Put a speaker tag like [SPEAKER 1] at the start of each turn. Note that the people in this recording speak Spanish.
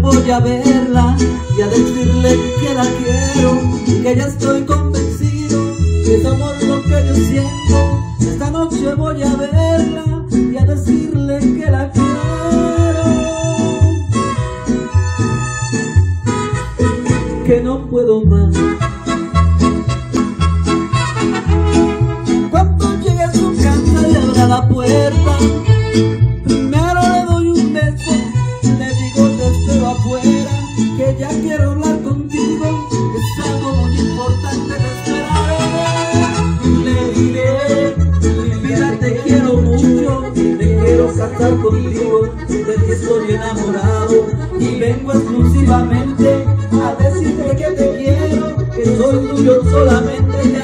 [SPEAKER 1] voy a verla y a decirle que la quiero, que ya estoy convencido que es lo que yo siento. Esta noche voy a verla y a decirle que la quiero, que no puedo más. Cuando llegue a su casa y abra la puerta, contigo, de estoy enamorado y vengo exclusivamente a decirte que te quiero, que soy tuyo solamente